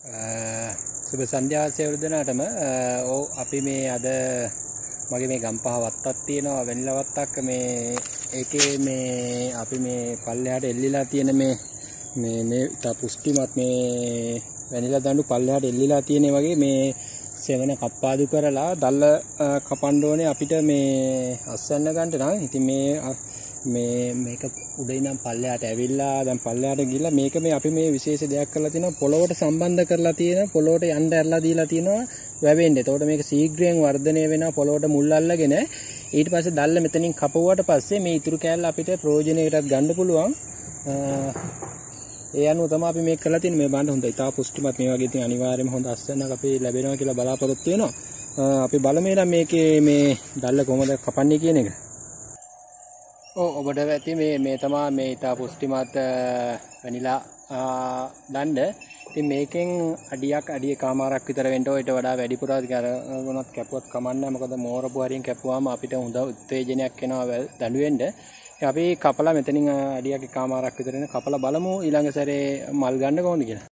සුබ සන්ධ්‍යාසයවරු දෙනාටම ඕ අපි මේ අද මගේ මේ ගම්පහ වත්තක් තියෙනවා වැනිලවත්තක් මේ ඒකේ මේ අපි මේ පල්ලෙහාට එල්ලිලා තියෙන මේ මේ මේ ඉතා පුෂ්ටිමත් මේ වැනිලා දඬු පල්ලෙහාට එල්ලිලා තියෙන වගේ මේ සෙවන කප්පාදු කරලා දල්ල කපන්න ඕනේ අපිට මේ අස්වැන්න ගන්නට නම්. ඉතින් මේ මේ මේක උඩින් නම් පල්ලෙහාට ඇවිල්ලා දැන් පල්ලෙහාට ගිහිල්ලා මේක මේ අපි මේ විශේෂ දෙයක් කරලා තිනවා පොළොවට සම්බන්ධ කරලා තියෙන පොළොවට යන්න ඇරලා දීලා තිනවා වැවෙන්න. එතකොට මේක ශීඝ්‍රයෙන් වර්ධනය වෙනවා පොළොවට මුල් අල්ලගෙන ඊට පස්සේ දැල්ල මෙතනින් කපුවාට පස්සේ මේ ඉතුරු කෑල්ල අපිට ප්‍රයෝජනයටත් ගන්න පුළුවන්. ඒ අනුව තමයි අපි මේක කරලා තියෙන්නේ මේ බණ්ඩ හොඳයි. තා පුෂ්ටිමත් මේ වගේ ඉතින් අනිවාර්යයෙන්ම හොඳ අස්වැන්නක් අපි ලැබෙනවා කියලා බලාපොරොත්තු වෙනවා. අපි බලමු නම් මේකේ මේ දැල්ල කොහොමද කපන්නේ කියන එක. ඔව් ඔබට ඇති මේ මේ තමා මේ ඉතා පුෂ්ටිමත් වැනිලා දණ්ඩ. ඉතින් මේකෙන් අඩියක් අඩිය කාමාරක් විතර වෙන්න ඊට වඩා වැඩිපුර අර වුණත් කැපුවත් කමන්නේ මොකද මෝරපු හරියෙන් කැපුවාම අපිට හොඳ උත්තේජනයක් එනවා දඬුවෙන්න අපි කපලා මෙතනින් අඩියක් කාමාරක් විතර කපලා බලමු. ඊළඟ සැරේ මල් ගන්න කොහොමද කියලා.